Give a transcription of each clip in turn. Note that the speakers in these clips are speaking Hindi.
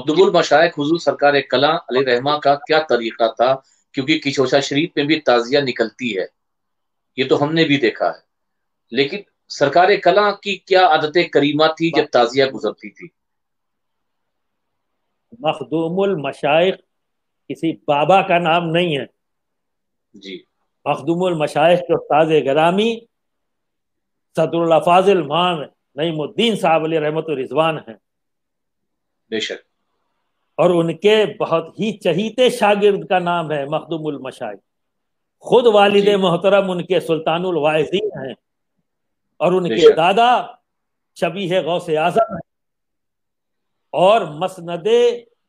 मखदुमुल मशाइक हुजूर सरकार कला अली रहमा का क्या तरीका था? क्योंकि किशोशा शरीफ में भी ताजिया निकलती है। ये तो हमने भी देखा है। लेकिन सरकार कला की क्या आदत करीमा थी जब ताजिया गुजरती थी? मखदूमुल मशाइक किसी बाबा का नाम नहीं है। जी। मखदूमुल मशाइक के ताज ग्रामी सदरुल्लाफाजिल मान नईमुद्दीन साहब अली रहमत रिजवान है। बेशक। और उनके बहुत ही चहीते शागिर्द का नाम है मखदूमुल मशाइ। खुद वालिद मोहतरम उनके सुल्तानुल वाइजीन हैं और उनके दादा शबी है गौ से आज़म है और मसनद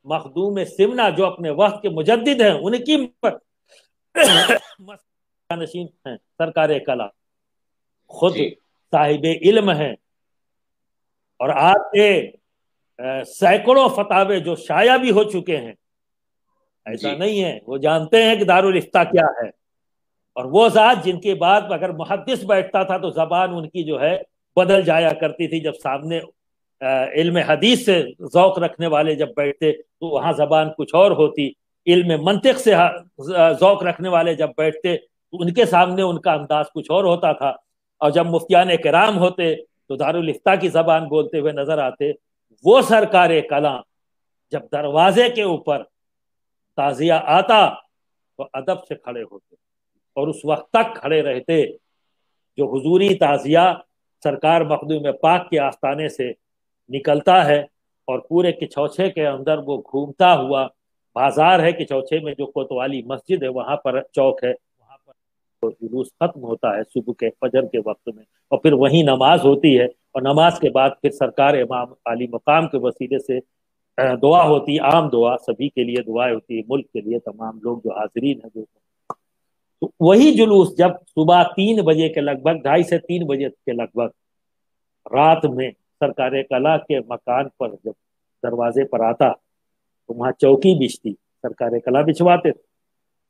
मखदूम सिमना जो अपने वक्त के मुजद हैं उनकी नशीन हैं सरकार कला। खुद साहिब इल्म हैं और आपके सैकड़ों फतावे जो शाया भी हो चुके हैं। ऐसा नहीं है। वो जानते हैं कि दारुल इफ्ता क्या है। और वो जात जिनके बाद अगर मुहदस बैठता था तो जबान उनकी जो है बदल जाया करती थी। जब सामने इल्म हदीस से जौक रखने वाले जब बैठते तो वहाँ जबान कुछ और होती। इल्म मंतिक से जौक रखने वाले जब बैठते तो उनके सामने उनका अंदाज कुछ और होता था। और जब मुफ्तियान कराम होते तो दारुल इफ्ता की जबान बोलते हुए नज़र आते वो सरकार कला, जब दरवाजे के ऊपर ताजिया आता तो अदब से खड़े होते और उस वक्त तक खड़े रहते, जो हुजूरी ताजिया सरकार मखदूम पाक के आस्थाने से निकलता है और पूरे किचौछे के अंदर वो घूमता हुआ बाज़ार है किचौछे में जो कोतवाली मस्जिद है, वहाँ पर चौक है, वहाँ पर जुलूस खत्म होता है सुबह के फजर के वक्त में और फिर वहीं नमाज़ होती है। और नमाज़ के बाद फिर सरकार इमाम अली मकाम के वसीले से दुआ होती, आम दुआ, सभी के लिए दुआएँ होती है मुल्क के लिए तमाम लोग जो हाजरीन है जो तो वही जुलूस जब सुबह तीन बजे के लगभग, ढाई से तीन बजे के लगभग, रात में सरकार कला के मकान पर जब दरवाजे पर आता तो वहाँ चौकी बिछती, सरकार कला बिछवाते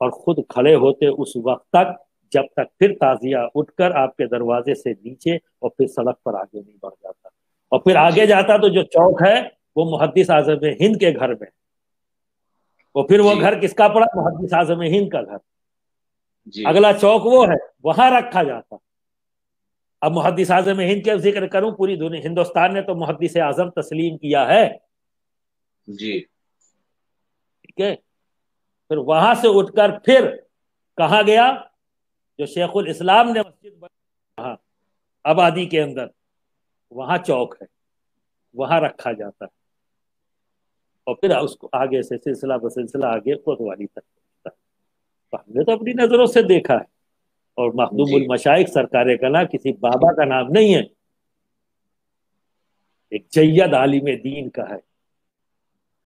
और खुद खड़े होते उस वक्त तक जब तक फिर ताजिया उठकर आपके दरवाजे से नीचे और फिर सड़क पर आगे नहीं बढ़ जाता। और फिर आगे जाता तो जो चौक है वो मुहदस आज़म हिंद के घर में। और फिर वो घर किसका पड़ा? मुहदस आज़म हिंद का घर। अगला चौक वो है वहाँ रखा जाता। अब मुहदस आज़म हिंद के ज़िक्र करूँ पूरी दुनिया हिंदुस्तान ने तो मुहदस आज़म तस्लीम किया है। जी। ठीक है? फिर वहाँ से उठकर फिर कहा गया जो शेखुल इस्लाम ने मस्जिद बनाया आबादी के अंदर वहाँ चौक है वहाँ रखा जाता है। और फिर उसको आगे से सिलसिला ब सिलसिला आगे कोतवाली तक तो हमने तो अपनी नज़रों से देखा है। और महदूबुल मशाइक सरकार कला किसी बाबा का नाम नहीं है। एक जैद आलिम दीन का है।